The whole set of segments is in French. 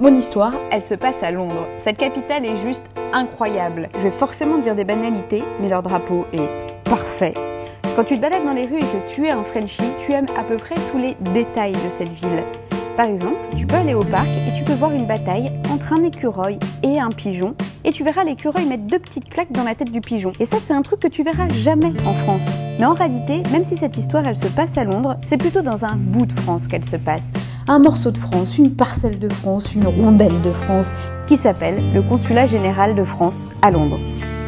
Mon histoire, elle se passe à Londres. Cette capitale est juste incroyable. Je vais forcément dire des banalités, mais leur drapeau est parfait. Quand tu te balades dans les rues et que tu es un Frenchie, tu aimes à peu près tous les détails de cette ville. Par exemple, tu peux aller au parc et tu peux voir une bataille entre un écureuil et un pigeon. Et tu verras l'écureuil mettre deux petites claques dans la tête du pigeon. Et ça, c'est un truc que tu verras jamais en France. Mais en réalité, même si cette histoire, elle se passe à Londres, c'est plutôt dans un bout de France qu'elle se passe. Un morceau de France, une parcelle de France, une rondelle de France, qui s'appelle le Consulat général de France à Londres.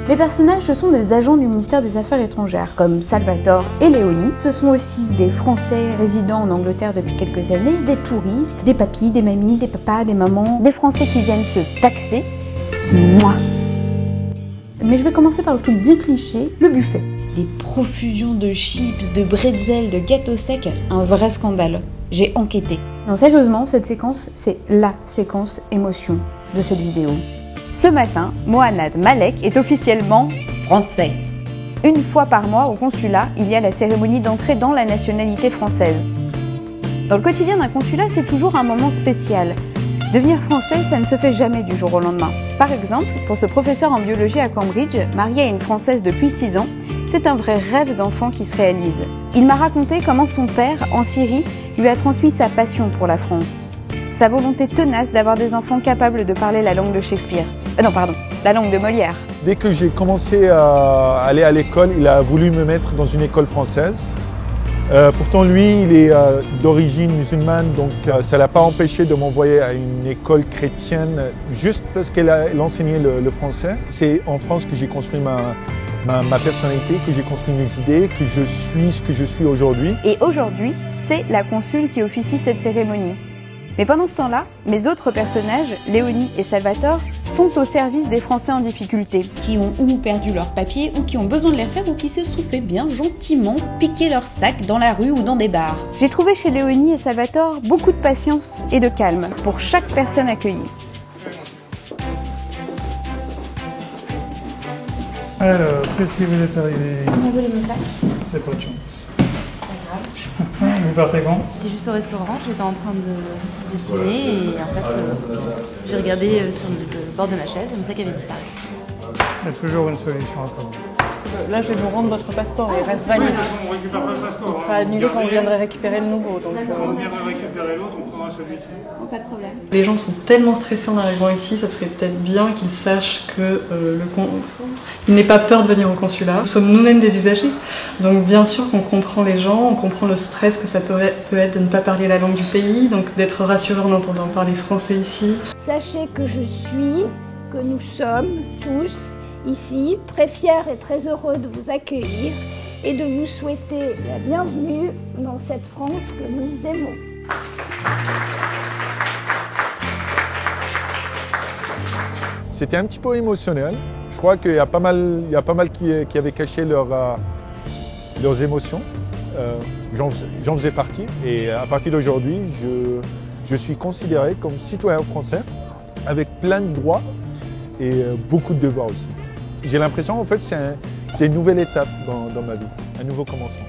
Mes personnages, ce sont des agents du ministère des Affaires étrangères, comme Salvatore et Léonie. Ce sont aussi des Français résidant en Angleterre depuis quelques années, des touristes, des papis, des mamies, des papas, des mamans, des Français qui viennent se taxer. Moi. Mais je vais commencer par le truc bien cliché, le buffet. Des profusions de chips, de bretzels, de gâteaux secs, un vrai scandale. J'ai enquêté. Non, sérieusement, cette séquence, c'est LA séquence émotion de cette vidéo. Ce matin, Mohanad Malek est officiellement français. Une fois par mois, au consulat, il y a la cérémonie d'entrée dans la nationalité française. Dans le quotidien d'un consulat, c'est toujours un moment spécial. Devenir français, ça ne se fait jamais du jour au lendemain. Par exemple, pour ce professeur en biologie à Cambridge, marié à une Française depuis 6 ans, c'est un vrai rêve d'enfant qui se réalise. Il m'a raconté comment son père, en Syrie, lui a transmis sa passion pour la France sa volonté tenace d'avoir des enfants capables de parler la langue de Shakespeare. Euh, non, pardon, la langue de Molière. Dès que j'ai commencé à aller à l'école, il a voulu me mettre dans une école française. Euh, pourtant, lui, il est euh, d'origine musulmane, donc ça ne l'a pas empêché de m'envoyer à une école chrétienne juste parce qu'elle enseignait le, le français. C'est en France que j'ai construit ma, ma, ma, personnalité, que j'ai construit mes idées, que je suis ce que je suis aujourd'hui. Et aujourd'hui, c'est la consul qui officie cette cérémonie. Mais pendant ce temps-là, mes autres personnages, Léonie et Salvatore, sont au service des Français en difficulté, qui ont ou perdu leurs papiers, ou qui ont besoin de les refaire, ou qui se sont fait bien gentiment piquer leurs sacs dans la rue ou dans des bars. J'ai trouvé chez Léonie et Salvatore beaucoup de patience et de calme pour chaque personne accueillie. Alors, qu'est-ce qui vous est arrivé? On a volé mes sacs. C'est pas de chance. Vous partez quand J'étais juste au restaurant, j'étais en train de, de dîner et en fait euh, j'ai regardé euh, sur le, le, bord de ma chaise et mon sac avait disparu. Il y a toujours une solution à trouver. Là, je vais vous rendre votre passeport, il reste valide. On récupère pas le passeport. Il sera annulé quand vous viendrez récupérer le nouveau. Donc, Quand on viendra récupérer l'autre, on prendra celui-ci. Pas de problème. Les gens sont tellement stressés en arrivant ici, ça serait peut-être bien qu'ils sachent que euh, le con... il n'est pas peur de venir au consulat. Nous sommes nous-mêmes des usagers, donc bien sûr qu'on comprend les gens, on comprend le stress que ça peut être de ne pas parler la langue du pays, donc d'être rassuré en entendant parler français ici. Sachez que je suis, que nous sommes tous ici très fiers et très heureux de vous accueillir et de vous souhaiter la bienvenue dans cette France que nous aimons. C'était un petit peu émotionnel. Je crois qu'il y a pas mal, il y a pas mal qui, avaient caché euh, leurs émotions. Euh, J'en faisais partie et à partir d'aujourd'hui, je, je, suis considéré comme citoyen français avec plein de droits et euh, beaucoup de devoirs aussi. J'ai l'impression en fait c'est un, une nouvelle étape dans, dans ma vie, un nouveau commencement.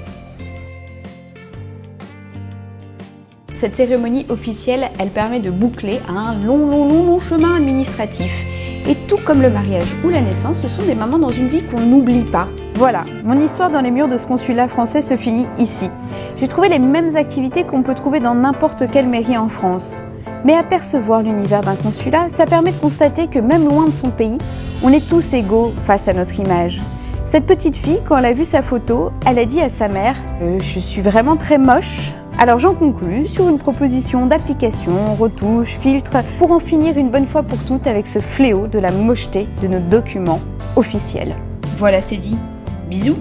Cette cérémonie officielle, elle permet de boucler un long, long, long, long chemin administratif. Et tout comme le mariage ou la naissance, ce sont des moments dans une vie qu'on n'oublie pas. Voilà, mon histoire dans les murs de ce consulat français se finit ici. J'ai trouvé les mêmes activités qu'on peut trouver dans n'importe quelle mairie en France. Mais apercevoir l'univers d'un consulat, ça permet de constater que même loin de son pays, on est tous égaux face à notre image. Cette petite fille, quand elle a vu sa photo, elle a dit à sa mère euh, Je suis vraiment très moche. Alors j'en conclus sur une proposition d'application, retouche, filtre, pour en finir une bonne fois pour toutes avec ce fléau de la mocheté de nos documents officiels. Voilà, c'est dit. Bisous